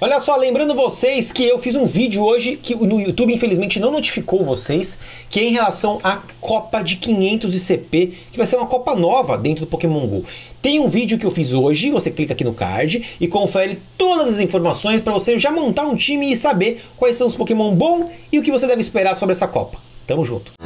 Olha só, lembrando vocês que eu fiz um vídeo hoje que no YouTube infelizmente não notificou vocês, que é em relação à Copa de 500 de CP, que vai ser uma Copa nova dentro do Pokémon GO. Tem um vídeo que eu fiz hoje, você clica aqui no card e confere todas as informações para você já montar um time e saber quais são os Pokémon bons e o que você deve esperar sobre essa Copa. Tamo junto!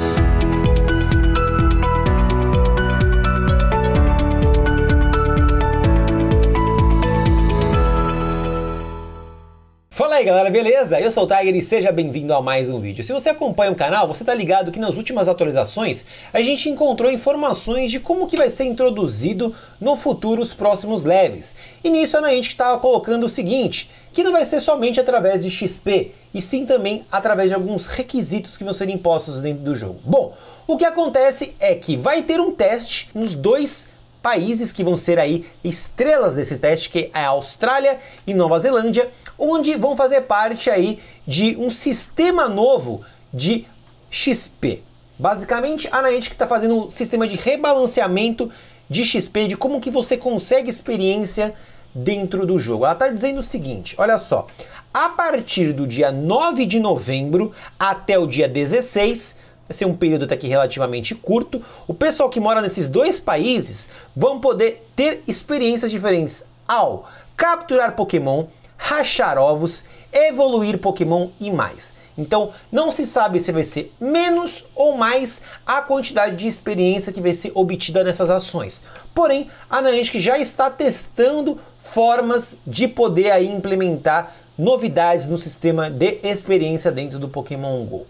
Fala aí galera, beleza? Eu sou o Tiger e seja bem-vindo a mais um vídeo. Se você acompanha o canal, você tá ligado que nas últimas atualizações a gente encontrou informações de como que vai ser introduzido no futuro os próximos leves. E nisso a Niantic estava colocando o seguinte, que não vai ser somente através de XP, e sim também através de alguns requisitos que vão ser impostos dentro do jogo. Bom, o que acontece é que vai ter um teste nos dois países que vão ser aí estrelas desse teste, que é a Austrália e Nova Zelândia, onde vão fazer parte aí de um sistema novo de XP. Basicamente, a Niantic está fazendo um sistema de rebalanceamento de XP, de como que você consegue experiência dentro do jogo. Ela está dizendo o seguinte, olha só, a partir do dia 9 de novembro até o dia 16, vai ser um período até que relativamente curto, o pessoal que mora nesses dois países vão poder ter experiências diferentes ao capturar Pokémon, rachar ovos, evoluir Pokémon e mais. Então não se sabe se vai ser menos ou mais a quantidade de experiência que vai ser obtida nessas ações. Porém, a Niantic já está testando formas de poder aí implementar novidades no sistema de experiência dentro do Pokémon GO.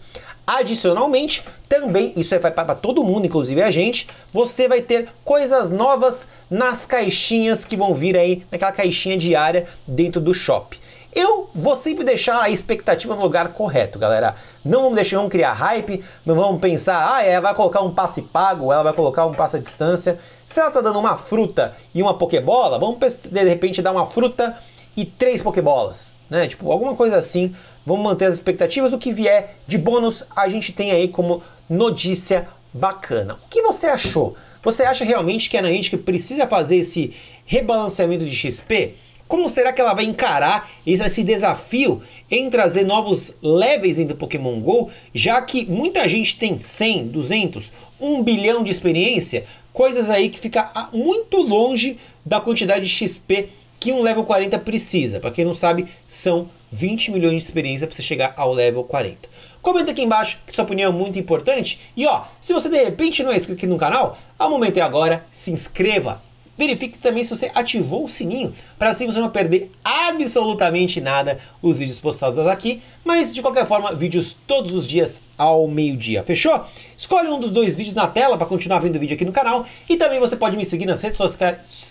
Adicionalmente, também, isso vai para todo mundo, inclusive a gente, você vai ter coisas novas nas caixinhas que vão vir aí, naquela caixinha diária dentro do shop. Eu vou sempre deixar a expectativa no lugar correto, galera. Não vamos deixar, não criar hype, não vamos pensar, ah, ela vai colocar um passe pago, ela vai colocar um passe à distância. Se ela tá dando uma fruta e uma pokebola, vamos de repente dar uma fruta e três pokebolas, né? Tipo, alguma coisa assim Vamos manter as expectativas. O que vier de bônus, a gente tem aí como notícia bacana. O que você achou? Você acha realmente que a Niantic precisa fazer esse rebalanceamento de XP? Como será que ela vai encarar esse desafio em trazer novos levels do Pokémon GO, já que muita gente tem 100, 200, 1 bilhão de experiência, coisas aí que fica muito longe da quantidade de XP que um level 40 precisa. Para quem não sabe, são 20 milhões de experiência para você chegar ao level 40. Comenta aqui embaixo que sua opinião é muito importante. E ó, se você de repente não é inscrito aqui no canal, o momento é agora, se inscreva. Verifique também se você ativou o sininho, para assim você não perder absolutamente nada os vídeos postados aqui. Mas de qualquer forma, vídeos todos os dias ao meio-dia, fechou? Escolhe um dos dois vídeos na tela para continuar vendo o vídeo aqui no canal. E também você pode me seguir nas redes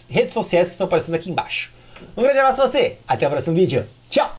redes sociais que estão aparecendo aqui embaixo. Um grande abraço a você, até o próximo vídeo. Tchau!